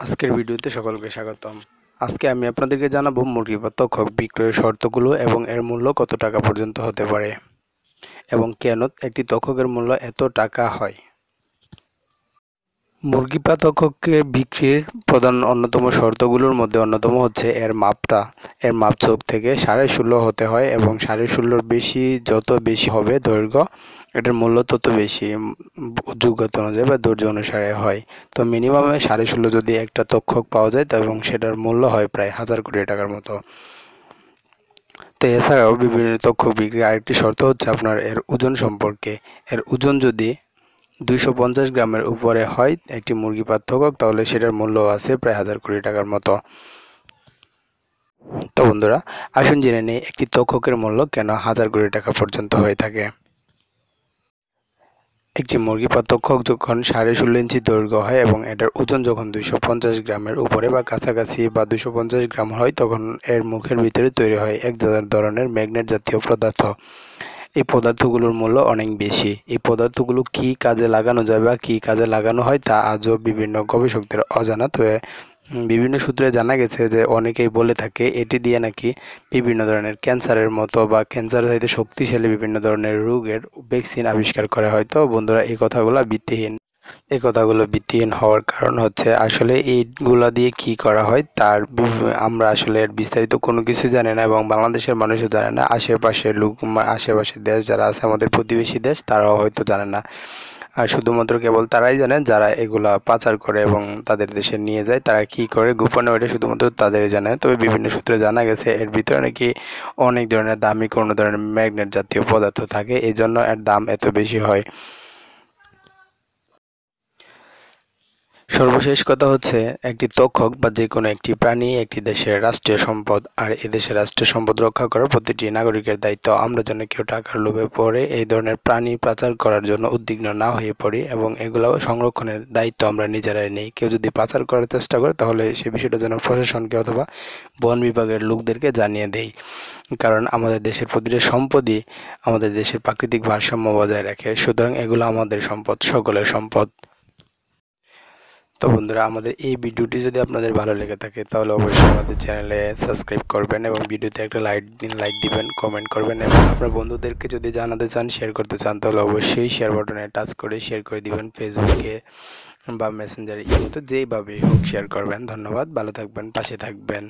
আজকের ভিডিওতে সকলকে স্বাগতম। আজকে আমি আপনাদেরকে জানাব মুরগি বা তক্ষক বিক্রয়ের শর্তগুলো এবং এর মূল্য কত টাকা পর্যন্ত হতে পারে এবং কেন একটি তক্ষকের মূল্য এত টাকা হয়। মুরগি বা তক্ষকের বিক্রির প্রধান অন্যতম শর্তগুলোর মধ্যে অন্যতম হচ্ছে এর মাপটা। এর মাপ চোখ থেকে সাড়ে ষোলো হতে হয় এবং সাড়ে ষোলোর বেশি যত বেশি হবে দৈর্ঘ্য, এটার মূল্য তত বেশি যোগ্যতা অনুযায়ী বা ধৈর্য অনুসারে হয়। তো মিনিমামে সাড়ে ষোলো যদি একটা তক্ষক পাওয়া যায়, তো এবং সেটার মূল্য হয় প্রায় হাজার কোটি টাকার মতো। তো এছাড়াও বিভিন্ন তক্ষক বিক্রির আরেকটি শর্ত হচ্ছে আপনার এর ওজন সম্পর্কে। এর ওজন যদি দুইশো পঞ্চাশ গ্রামের উপরে হয় একটি মুরগি পার্থক্য, তাহলে সেটার মূল্য আছে প্রায় হাজার কোটি টাকার মতো। তো বন্ধুরা, আসুন জেনে নেই একটি তক্ষকের মূল্য কেন হাজার কোটি টাকা পর্যন্ত হয়ে থাকে। একটি মুরগি পার্থক্যক যখন সাড়ে ষোলো ইঞ্চি দৈর্ঘ্য হয় এবং এটার ওজন যখন দুইশো পঞ্চাশ গ্রামের উপরে বা কাছাকাছি বা দুইশো পঞ্চাশ গ্রাম হয়, তখন এর মুখের ভিতরে তৈরি হয় এক হাজার ধরনের ম্যাগনেট জাতীয় পদার্থ। এই পদার্থগুলোর মূল্য অনেক বেশি। এই পদার্থগুলো কি কাজে লাগানো যায় বা কী কাজে লাগানো হয় তা আজও বিভিন্ন গবেষকদের অজানা। তবে বিভিন্ন সূত্রে জানা গেছে যে অনেকেই বলে থাকে এটি দিয়ে নাকি বিভিন্ন ধরনের ক্যান্সারের মতো বা ক্যান্সার হইতে শক্তিশালী বিভিন্ন ধরনের রোগের ভ্যাকসিন আবিষ্কার করা হয়তো বন্ধুরা, এই কথাগুলো ভিত্তিহীন। এই কথাগুলো ভিত্তিহীন হওয়ার কারণ হচ্ছে আসলে এইগুলা দিয়ে কি করা হয়, তার আমরা আসলে এর বিস্তারিত কোনো কিছু জানি না এবং বাংলাদেশের মানুষও জানে না। আশেপাশের লোক আশেপাশের দেশ যারা আছে, আমাদের প্রতিবেশী দেশ, তারাও হয়তো জানে না। আর শুধুমাত্র কেবল তারাই জানে যারা এগুলা পাচার করে এবং তাদের দেশে নিয়ে যায়, তারা কি করে? গোপনে ওইটা শুধুমাত্র তাদেরই জানে। তবে বিভিন্ন সূত্রে জানা গেছে, এর ভিতরে নাকি অনেক ধরনের দামি কোনো ধরনের ম্যাগনেট জাতীয় পদার্থ থাকে এই জন্য এর দাম এত বেশি হয়। সর্বশেষ কথা হচ্ছে, একটি তক্ষক বা যে কোনো একটি প্রাণী একটি দেশের রাষ্ট্রীয় সম্পদ আর এ দেশের রাষ্ট্রীয় সম্পদ রক্ষা করা প্রতিটি নাগরিকের দায়িত্ব। আমরা যেন কেউ টাকার লোভে পড়ে এই ধরনের প্রাণী পাচার করার জন্য উদ্বিগ্ন না হয়ে পড়ি এবং এগুলো সংরক্ষণের দায়িত্ব আমরা নিজেরাই নেই। কেউ যদি পাচার করার চেষ্টা করে, তাহলে সে বিষয়টা যেন প্রশাসনকে অথবা বন বিভাগের লোকদেরকে জানিয়ে দেই। কারণ আমাদের দেশের প্রতিটি সম্পদই আমাদের দেশের প্রাকৃতিক ভারসাম্য বজায় রাখে। সুতরাং এগুলো আমাদের সম্পদ, সকলের সম্পদ। তো বন্ধুরা, আমাদের এই ভিডিওটি যদি আপনাদের ভালো লেগে থাকে, তাহলে অবশ্যই আমাদের চ্যানেলে সাবস্ক্রাইব করবেন এবং ভিডিওতে একটা লাইক দিন, লাইক দিবেন কমেন্ট করবেন এবং আপনার বন্ধুদেরকে যদি জানাতে চান শেয়ার করতে চান, তাহলে অবশ্যই শেয়ার বাটনে টাচ করে শেয়ার করে দিবেন ফেসবুকে বা মেসেঞ্জারে ইমোতে যেইভাবে হোক শেয়ার করবেন। ধন্যবাদ, ভালো থাকবেন, পাশে থাকবেন।